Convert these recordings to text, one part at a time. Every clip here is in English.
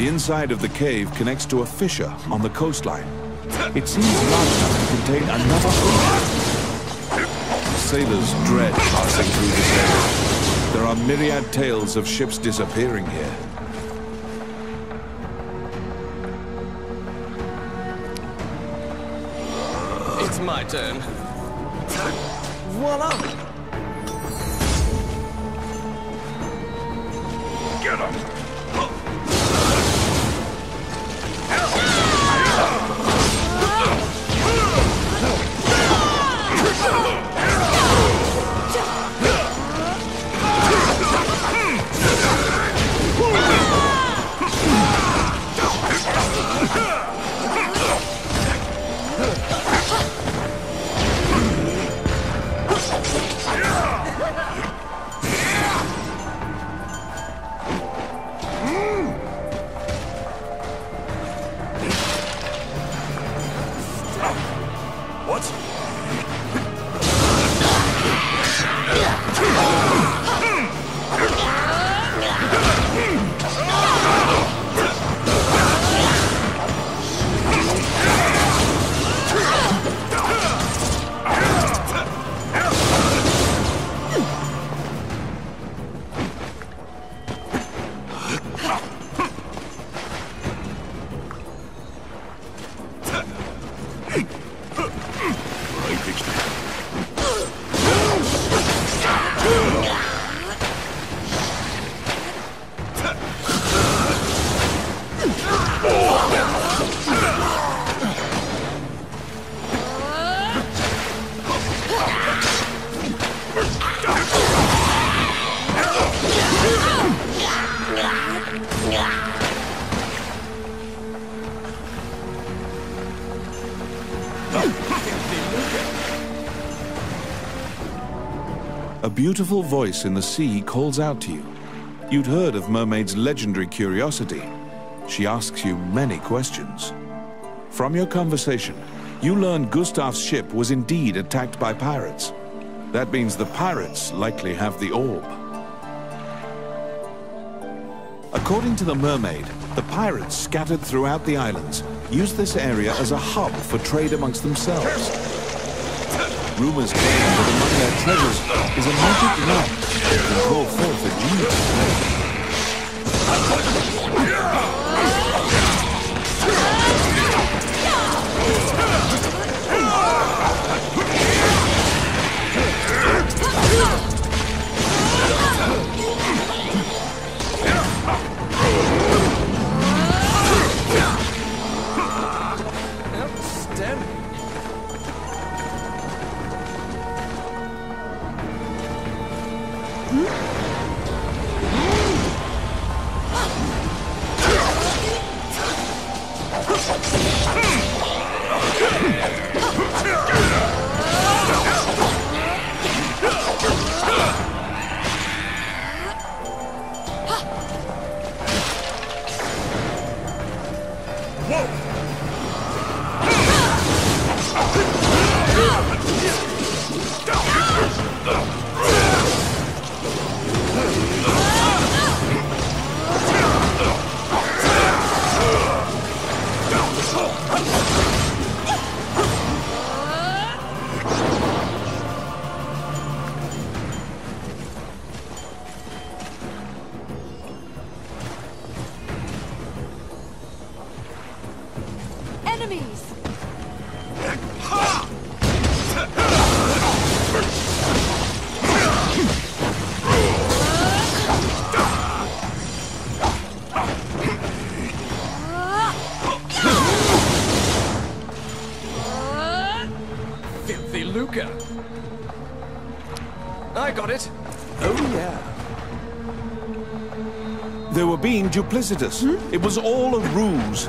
The inside of the cave connects to a fissure on the coastline. It seems large enough to contain another ocean. Sailors dread passing through this area. There are myriad tales of ships disappearing here. It's my turn. Voila! Get him! A beautiful voice in the sea calls out to you. You'd heard of Mermaid's legendary curiosity. She asks you many questions. From your conversation, you learn Gustav's ship was indeed attacked by pirates. That means the pirates likely have the orb. According to the mermaid, the pirates scattered throughout the islands used this area as a hub for trade amongst themselves. Rumors claim that among their treasures is a magic lamp that can call forth a genius. Whoa! I got it. Oh, yeah. They were being duplicitous. Hmm? It was all a ruse.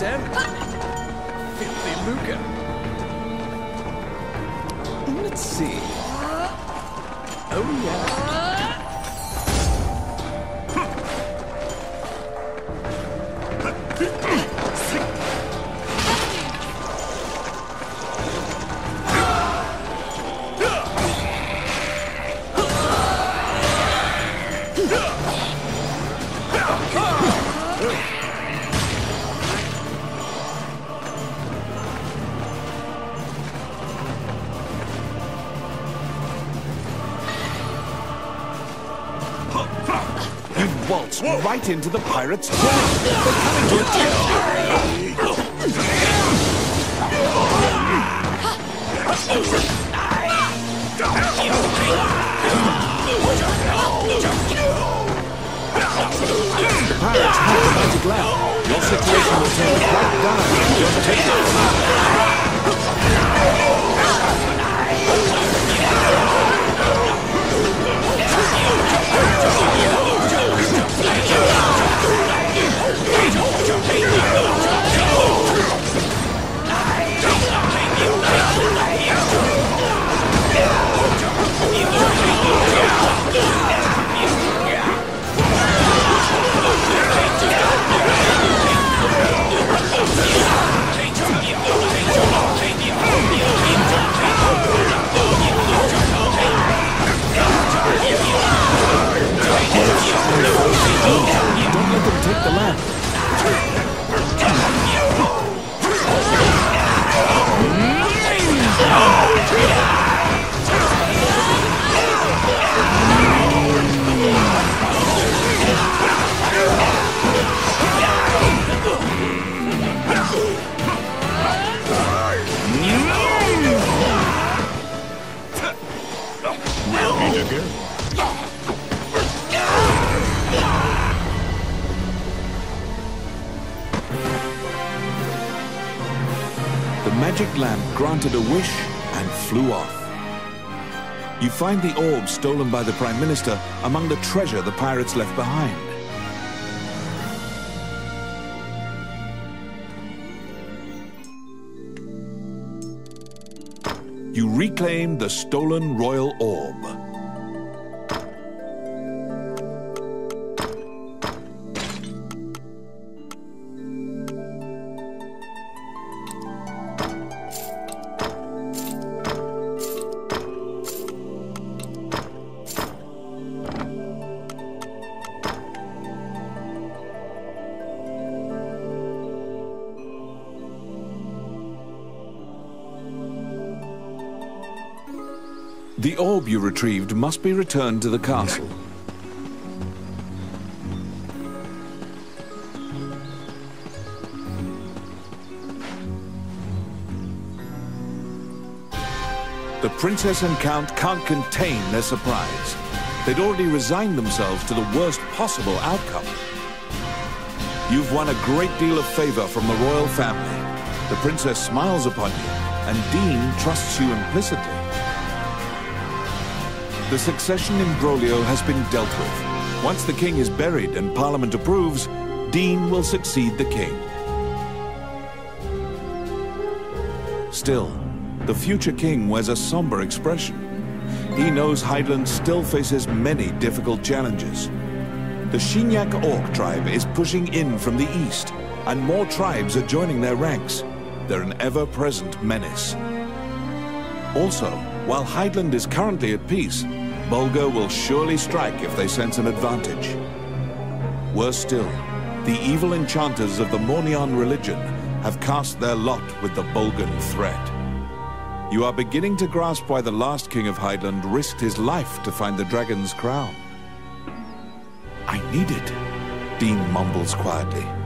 Outstanding. Filthy Luca. Let's see. Oh yeah. Right into the pirates' den. They're coming to attack. The pirates have the magic lamp. Your situation will turn down no magic lamp granted a wish and flew off. You find the orb stolen by the Prime Minister among the treasure the pirates left behind. You reclaim the stolen royal orb. The orb you retrieved must be returned to the castle. The princess and count can't contain their surprise. They'd already resigned themselves to the worst possible outcome. You've won a great deal of favor from the royal family. The princess smiles upon you, and Dean trusts you implicitly. The succession imbroglio has been dealt with. Once the king is buried and Parliament approves, Dean will succeed the king. Still, the future king wears a somber expression. He knows Hydeland still faces many difficult challenges. The Shinyak Orc tribe is pushing in from the east, and more tribes are joining their ranks. They're an ever-present menace. Also, while Hydeland is currently at peace, Bulgar will surely strike if they sense an advantage. Worse still, the evil enchanters of the Mornion religion have cast their lot with the Bulgan threat. You are beginning to grasp why the last king of Hydeland risked his life to find the dragon's crown. I need it, Dean mumbles quietly.